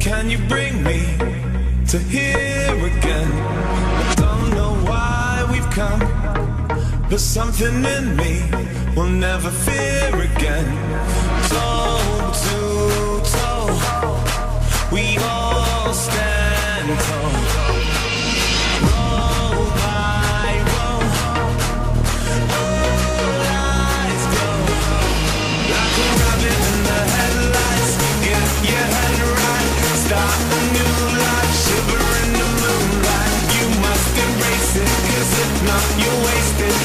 Can you bring me to here again? I don't know why we've come, but something in me will never fear again. Toe to toe, we all stand tall. not you wasted.